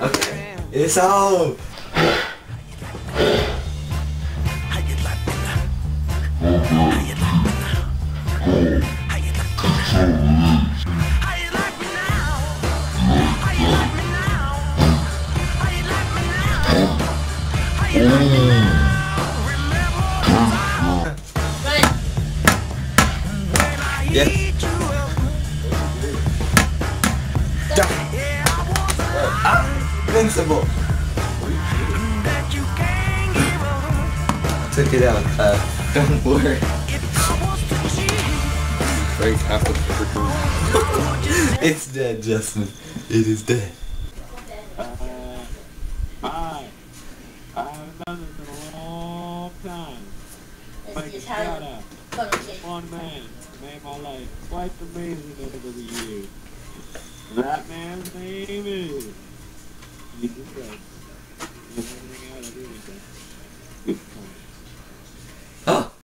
Okay. It's all. Yes. Invincible. Took it out. Uh, don't worry. Break half of the It's dead, Justin. It is dead. I, I haven't done this in a long time. It's Like the a shout out. One man made my life quite amazing over the years. That man's name is Thank you.